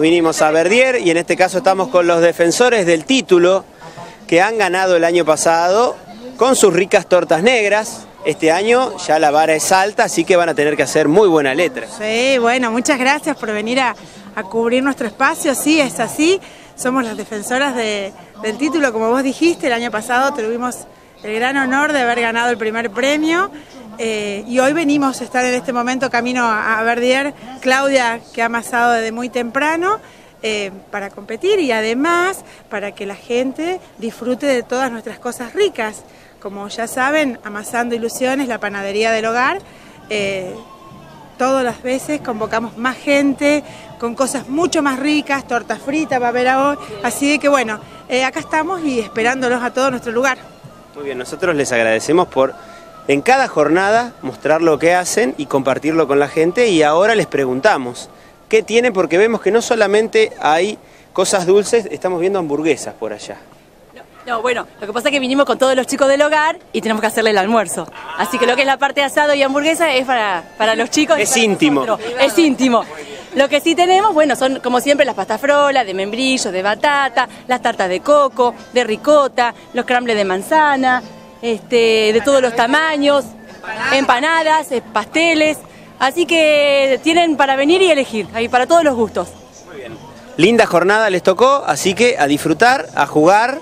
Vinimos a Verdier y en este caso estamos con los defensores del título que han ganado el año pasado con sus ricas tortas negras. Este año ya la vara es alta, así que van a tener que hacer muy buena letra. Sí, bueno, muchas gracias por venir a, cubrir nuestro espacio. Sí, es así. Somos las defensoras de- del título, como vos dijiste. El año pasado tuvimos el gran honor de haber ganado el primer premio. Eh, y hoy venimos a estar en este momento camino a, Verdier, Claudia, que ha amasado desde muy temprano. eh, para competir y además para que la gente disfrute de todas nuestras cosas ricas. Como ya saben, Amasando Ilusiones, la panadería del hogar, eh, todas las veces convocamos más gente con cosas mucho más ricas, tortas fritas va a haber hoy, así que bueno, acá estamos y esperándolos a todo nuestro lugar. Muy bien, nosotros les agradecemos por en cada jornada mostrar lo que hacen y compartirlo con la gente y ahora les preguntamos qué tienen porque vemos que no solamente hay cosas dulces, estamos viendo hamburguesas por allá. No, bueno, lo que pasa es que vinimos con todos los chicos del hogar y tenemos que hacerle el almuerzo. Así que lo que es la parte de asado y hamburguesa es para, para los chicos. Es íntimo. nosotros. Es íntimo. Lo que sí tenemos, bueno, son como siempre las pastas frolas, de membrillo, de batata, las tartas de coco, de ricota, los crumbles de manzana, este, de todos los tamaños, empanadas, pasteles. Así que tienen para venir y elegir, ahí para todos los gustos. Linda jornada les tocó, así que a disfrutar, a jugar,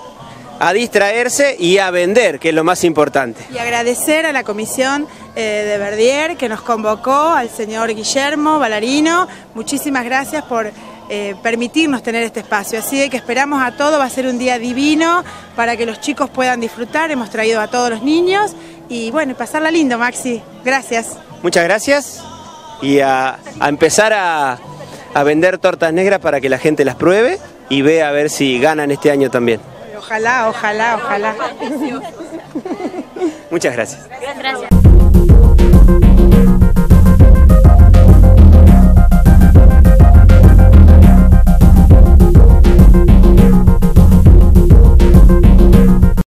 a distraerse y a vender, que es lo más importante. Y agradecer a la comisión eh, de Verdier que nos convocó, al señor Guillermo Balarino, muchísimas gracias por eh, permitirnos tener este espacio. Así de que esperamos a todo, va a ser un día divino para que los chicos puedan disfrutar, hemos traído a todos los niños y bueno, pasarla lindo, Maxi. Gracias. Muchas gracias y a, a empezar a, a vender tortas negras para que la gente las pruebe y vea a ver si ganan este año también. Ojalá, ojalá, ojalá. Muchas gracias. Gracias.